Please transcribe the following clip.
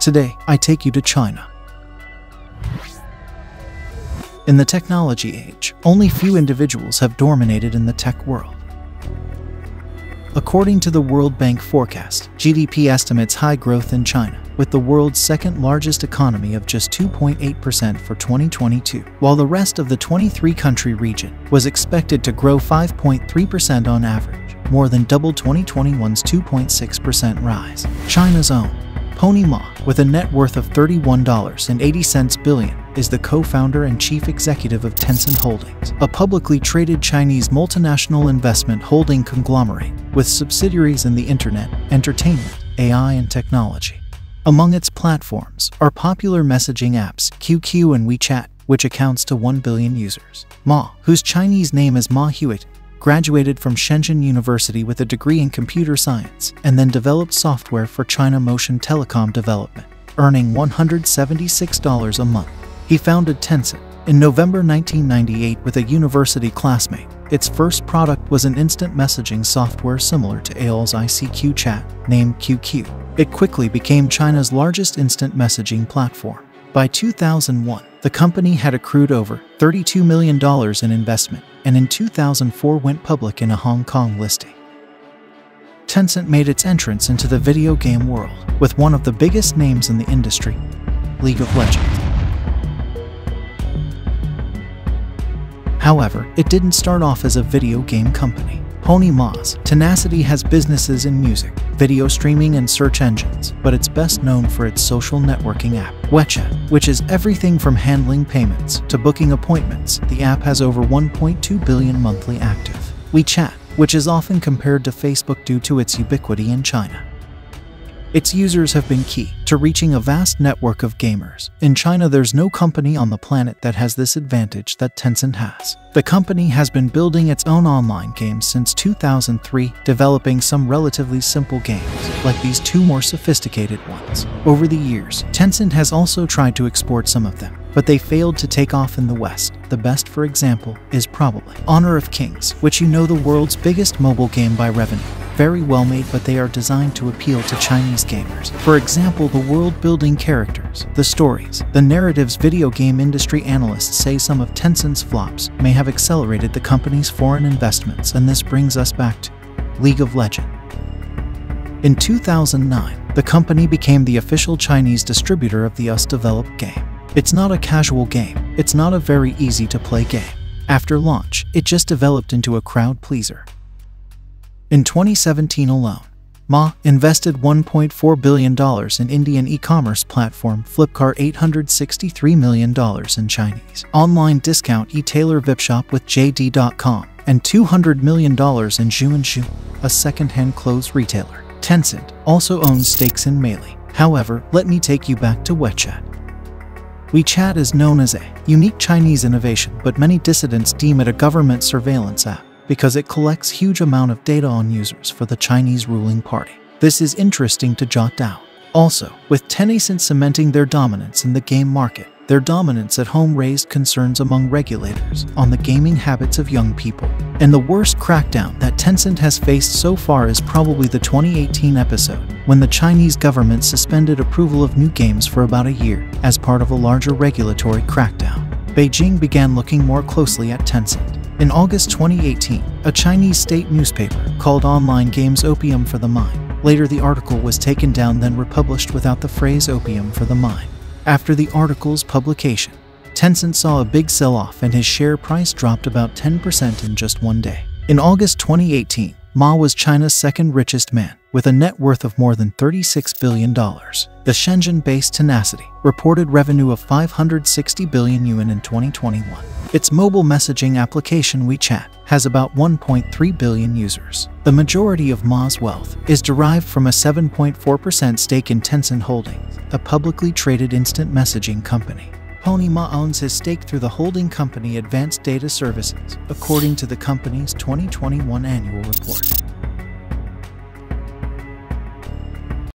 Today, I take you to China. In the technology age, only few individuals have dominated in the tech world. According to the World Bank forecast, GDP estimates high growth in China, with the world's second largest economy of just 2.8% for 2022, while the rest of the 23 country region was expected to grow 5.3% on average, more than double 2021's 2.6% rise. China's own Pony Ma, with a net worth of $31.80 billion, is the co-founder and chief executive of Tencent Holdings, a publicly traded Chinese multinational investment holding conglomerate with subsidiaries in the internet, entertainment, AI, and technology. Among its platforms are popular messaging apps QQ and WeChat, which accounts to 1 billion users. Ma, whose Chinese name is Ma Huateng, graduated from Shenzhen University with a degree in computer science, and then developed software for China Motion Telecom Development, earning $176 a month. He founded Tencent in November 1998 with a university classmate. Its first product was an instant messaging software similar to AOL's ICQ chat, named QQ. It quickly became China's largest instant messaging platform. By 2001, the company had accrued over $32 million in investment and in 2004 went public in a Hong Kong listing. Tencent made its entrance into the video game world with one of the biggest names in the industry, League of Legends. However, it didn't start off as a video game company. Pony Ma's Tencent has businesses in music, video streaming, and search engines, but it's best known for its social networking app, WeChat, which is everything from handling payments to booking appointments. The app has over 1.2 billion monthly active. WeChat, which is often compared to Facebook due to its ubiquity in China. Its users have been key to reaching a vast network of gamers. In China, there's no company on the planet that has this advantage that Tencent has. The company has been building its own online games since 2003, developing some relatively simple games, like these two more sophisticated ones. Over the years, Tencent has also tried to export some of them, but they failed to take off in the West. The best, for example, is probably Honor of Kings, which you know the world's biggest mobile game by revenue. Very well made, but they are designed to appeal to Chinese gamers. For example, the world building characters, the stories, the narratives video game industry analysts say some of Tencent's flops may have accelerated the company's foreign investments, and this brings us back to League of Legends. In 2009, the company became the official Chinese distributor of the US developed game. It's not a casual game, it's not a very easy to play game. After launch, it just developed into a crowd pleaser. In 2017 alone, Ma invested $1.4 billion in Indian e-commerce platform Flipkart $863 million in Chinese online discount e-tailer Vipshop with JD.com and $200 million in Zhuanshu, a second-hand clothes retailer. Tencent also owns stakes in Meili. However, let me take you back to WeChat. WeChat is known as a unique Chinese innovation, but many dissidents deem it a government surveillance app because it collects huge amount of data on users for the Chinese ruling party. This is interesting to jot down. Also, with Tencent cementing their dominance in the game market, their dominance at home raised concerns among regulators on the gaming habits of young people. And the worst crackdown that Tencent has faced so far is probably the 2018 episode, when the Chinese government suspended approval of new games for about a year as part of a larger regulatory crackdown. Beijing began looking more closely at Tencent. In August 2018, a Chinese state newspaper called online games opium for the mind. Later, the article was taken down, then republished without the phrase opium for the mind. After the article's publication, Tencent saw a big sell off and his share price dropped about 10% in just one day. In August 2018, Ma was China's second richest man, with a net worth of more than $36 billion. The Shenzhen-based Tencent reported revenue of 560 billion yuan in 2021. Its mobile messaging application WeChat has about 1.3 billion users. The majority of Ma's wealth is derived from a 7.4% stake in Tencent Holdings, a publicly traded instant messaging company. Pony Ma owns his stake through the holding company Advanced Data Services, according to the company's 2021 annual report.